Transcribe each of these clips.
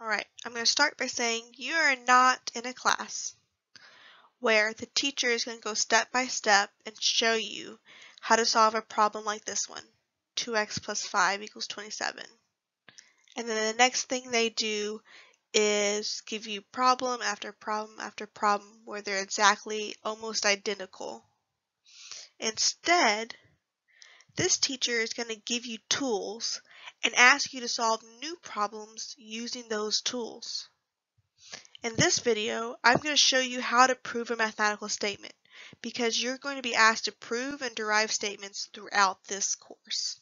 Alright, I'm going to start by saying you are not in a class where the teacher is going to go step by step and show you how to solve a problem like this one. 2x plus 5 equals 27. And then the next thing they do is give you problem after problem after problem where they're exactly almost identical. Instead, this teacher is going to give you tools and ask you to solve new problems using those tools. In this video, I'm going to show you how to prove a mathematical statement because you're going to be asked to prove and derive statements throughout this course.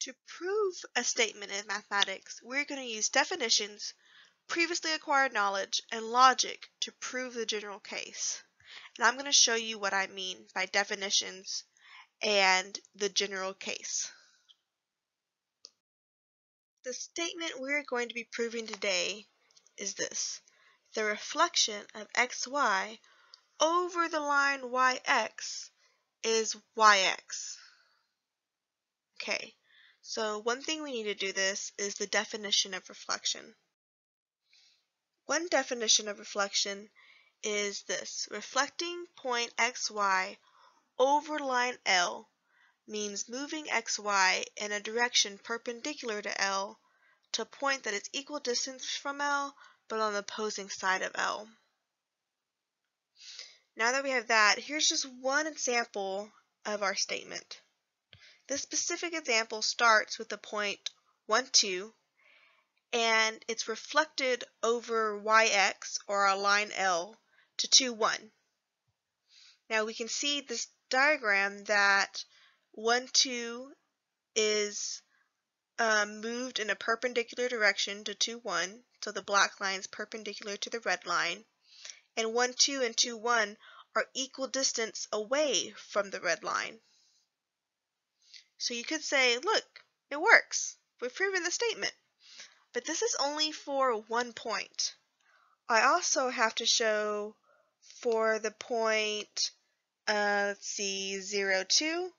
To prove a statement in mathematics, we're going to use definitions, previously acquired knowledge, and logic to prove the general case. And I'm going to show you what I mean by definitions and the general case. The statement we're going to be proving today is this. The reflection of xy over the line yx is yx. Okay, so one thing we need to do this is the definition of reflection. One definition of reflection is this. Reflecting point xy over line L means moving xy in a direction perpendicular to L to a point that is equal distance from L but on the opposing side of L. Now that we have that, here's just one example of our statement. This specific example starts with the point 1, 2, and it's reflected over yx, or our line L, to 2, 1. Now we can see this diagram that 1, 2 is um, moved in a perpendicular direction to 2, 1, so the black line is perpendicular to the red line, and 1, 2 and 2, 1 are equal distance away from the red line. So you could say, look, it works. We've proven the statement. But this is only for one point. I also have to show for the point, uh, let's see, 0, 2,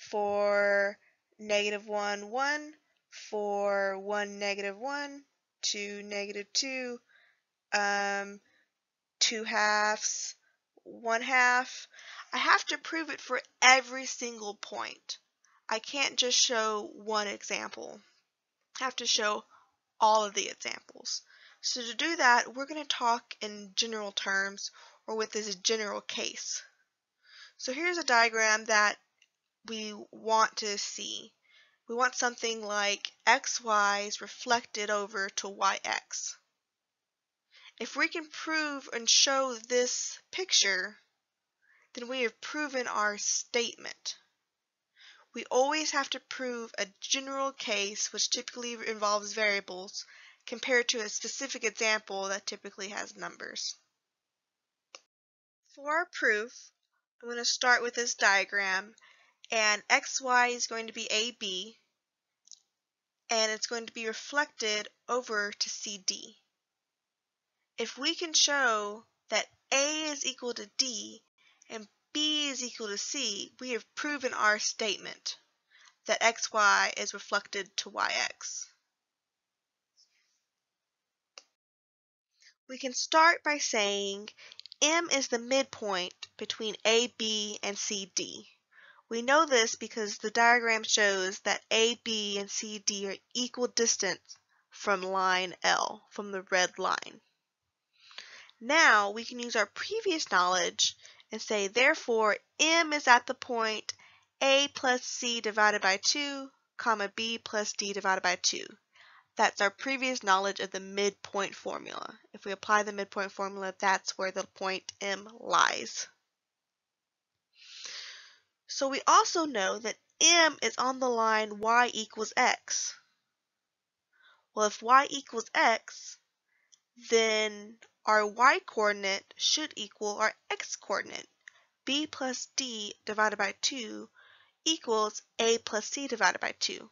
for negative 1, 1, for 1, negative 1, 2, negative 2, um, 2 halves, 1 half. I have to prove it for every single point. I can't just show one example. I have to show all of the examples. So to do that, we're going to talk in general terms or with this general case. So here's a diagram that we want to see. We want something like xy is reflected over to yx. If we can prove and show this picture, then we have proven our statement. We always have to prove a general case which typically involves variables compared to a specific example that typically has numbers. For our proof, I'm going to start with this diagram and xy is going to be AB and it's going to be reflected over to CD. If we can show that A is equal to D and B is equal to C, we have proven our statement that xy is reflected to yx. We can start by saying M is the midpoint between AB and CD. We know this because the diagram shows that AB and CD are equal distance from line L, from the red line. Now we can use our previous knowledge and say therefore m is at the point a plus c divided by 2 comma b plus d divided by 2. That's our previous knowledge of the midpoint formula. If we apply the midpoint formula, that's where the point m lies. So we also know that m is on the line y equals x. Well, if y equals x, then our y-coordinate should equal our x-coordinate. b plus d divided by 2 equals a plus c divided by 2.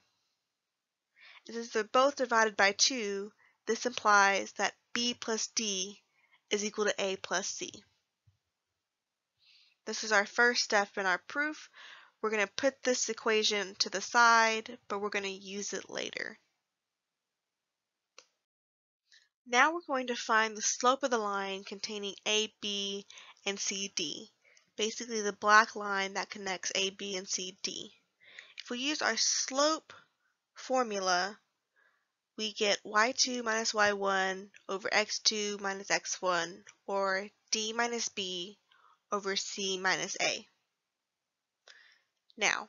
And since they're both divided by 2, this implies that b plus d is equal to a plus c. This is our first step in our proof. We're going to put this equation to the side, but we're going to use it later. Now we're going to find the slope of the line containing AB and CD, basically the black line that connects AB and CD. If we use our slope formula, we get y2 minus y1 over x2 minus x1, or d minus b over c minus a. Now,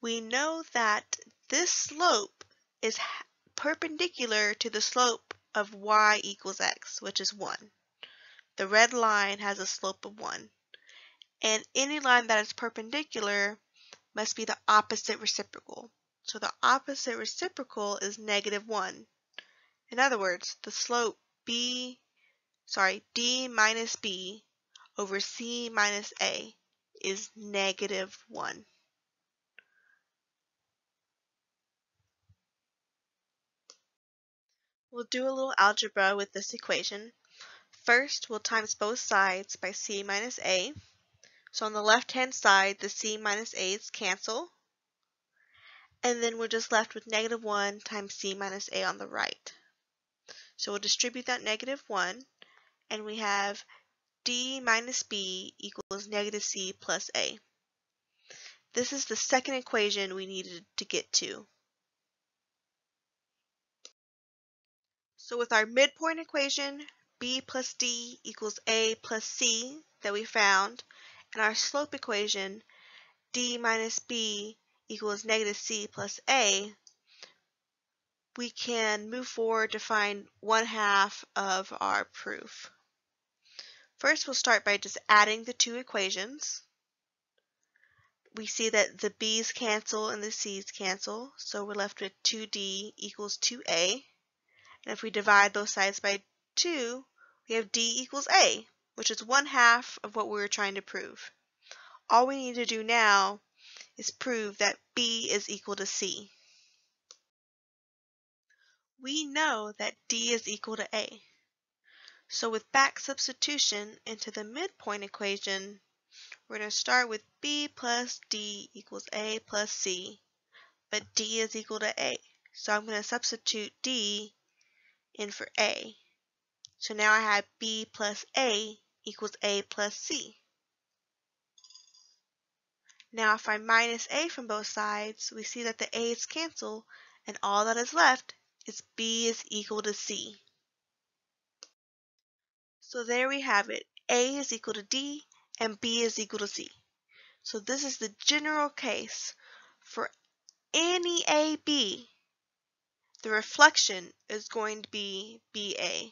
we know that this slope is perpendicular to the slope of y equals x, which is 1. The red line has a slope of 1. And any line that is perpendicular must be the opposite reciprocal. So the opposite reciprocal is negative 1. In other words, the slope b, sorry, d minus b over c minus a is negative 1. We'll do a little algebra with this equation. First, we'll times both sides by c minus a. So on the left-hand side, the c minus a's cancel. And then we're just left with negative 1 times c minus a on the right. So we'll distribute that negative 1, and we have d minus b equals negative c plus a. This is the second equation we needed to get to. So with our midpoint equation, b plus d equals a plus c that we found, and our slope equation, d minus b equals negative c plus a, we can move forward to find one half of our proof. First, we'll start by just adding the two equations. We see that the b's cancel and the c's cancel, so we're left with 2d equals 2a. And if we divide those sides by 2, we have d equals a, which is one half of what we were trying to prove. All we need to do now is prove that b is equal to c. We know that d is equal to a. So with back substitution into the midpoint equation, we're going to start with b plus d equals a plus c, but d is equal to a. So I'm going to substitute d in for A. So now I have B plus A equals A plus C. Now if I minus A from both sides, we see that the A's cancel and all that is left is B is equal to C. So there we have it. A is equal to D and B is equal to C. So this is the general case for any AB the reflection is going to be BA.